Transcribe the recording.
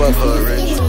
above her.